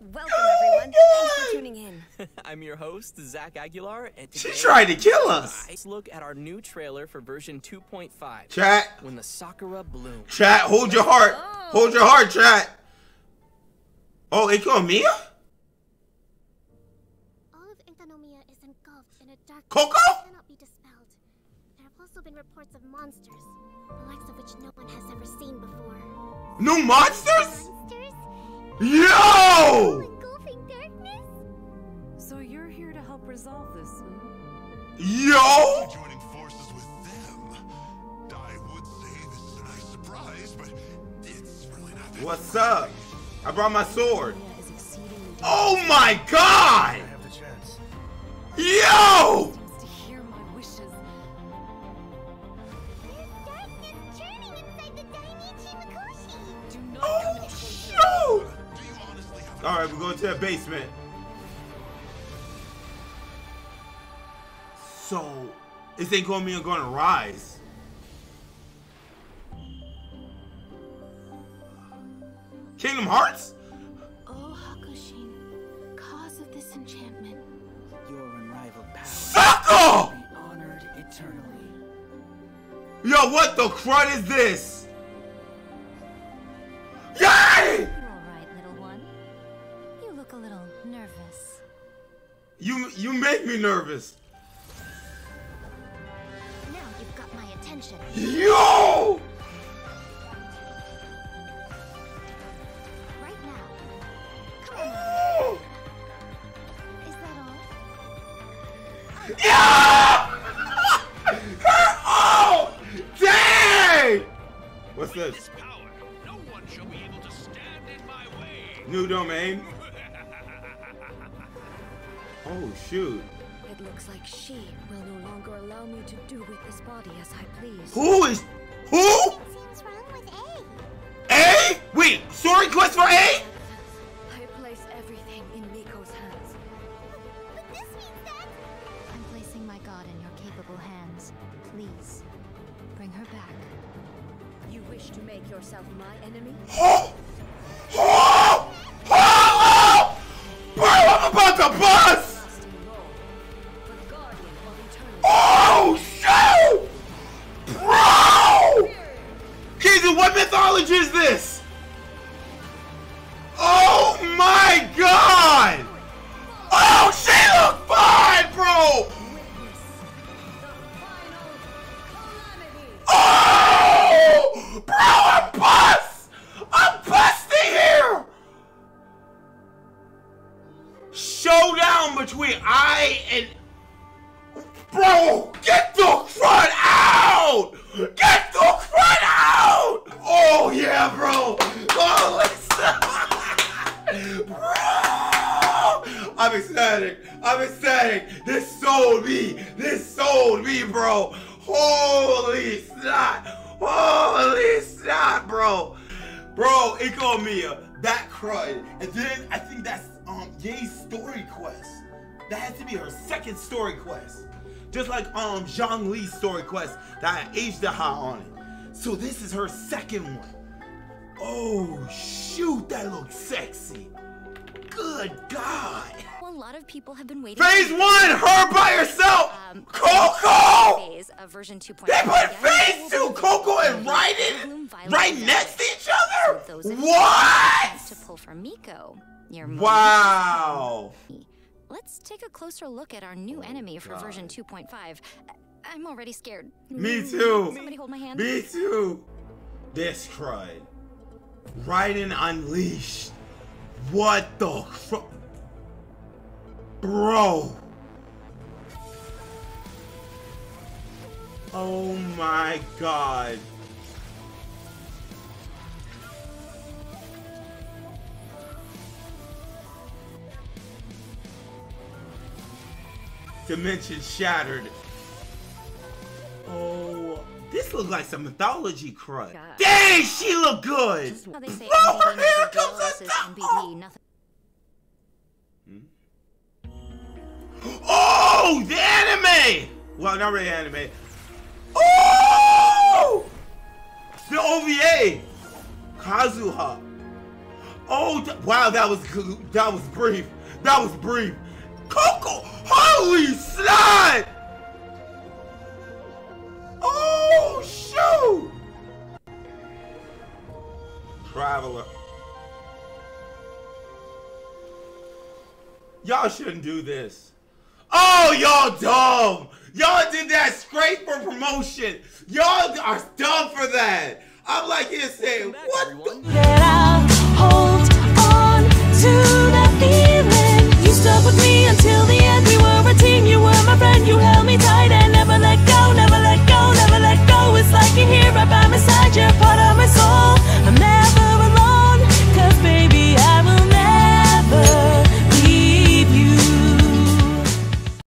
Welcome, everyone. Thanks for tuning in. I'm your host, Zach Aguilar, and She today tried to kill us. let's look at our new trailer for version 2.5. Chat, When the Sakura blooms. chat, hold your heart. Hold your heart, chat. Oh, it killed Mia? All of Intanomiya is engulfed in a dark Coco? cannot be dispelled. There have also been reports of monsters, the likes of which no one has ever seen before. New monsters? Monsters? Yo! So you're here to help resolve this, huh? Yo! joining forces with them. I would say this is a nice surprise, but it's really not that. What's up? I brought my sword. Mia is exceedingly Oh my god! have the chance. Yo! Honestly have Alright, we're going to the basement. So, is they going to going to rise? Kingdom Hearts? Oh, Hakushin, cause of this enchantment. Your unrivaled power Sucker! be honored eternally. Yo, what the crud is this? Nervous. You you make me nervous. Now you've got my attention. Yo! Right now. Come on. now. Is that all? Yeah! oh! Dang! What's this? power? No one shall Oh shoot. It looks like she will no longer allow me to do with this body as I please. Who is who? Seems wrong with Ei. Ei? Wait, story quest for Ei? I place everything in Miko's hands. But this means that. I'm placing my god in your capable hands. Please, bring her back. You wish to make yourself my enemy? Bro, get the crud out! Get the crud out! Oh, yeah, bro! Oh, listen! bro! I'm ecstatic. I'm ecstatic. This sold me. This sold me, bro. Holy snot. Holy snot, bro. Bro, Ikomia, that crud. And then I think that's um Ye's story quest. That has to be her second story quest. Just like um Zhongli's story quest that had Azhdaha on it. So this is her second one. Oh shoot, that looks sexy. Good God. Well, a lot of people have been waiting. Phase one, her by herself. Um, Coco. Phase of version 2.0. They put phase two, Coco and Raiden, right next to each other. So those of you What? to pull for Miko. Your Wow. Let's take a closer look at our new oh, enemy for version 2.5. I- I'm already scared. Me mm. too. Somebody hold my hand. Me too. This crud. Raiden Unleashed. What the cr- Bro. Oh my god. Dimension shattered. Oh, this looks like some mythology crud. God. Dang, she look good. How they say oh, Bro, here never comes is top. NBD. Oh, the anime! Well, not really anime. Oh! The OVA! Kazuha. Oh, wow, that was good. That was brief. That was brief. Coco, holy snot! Oh, shoot! Traveler. Y'all shouldn't do this. Oh, y'all dumb! Y'all did that straight for promotion. Y'all are dumb for that. I'm like here saying, what?